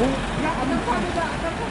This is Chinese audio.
哦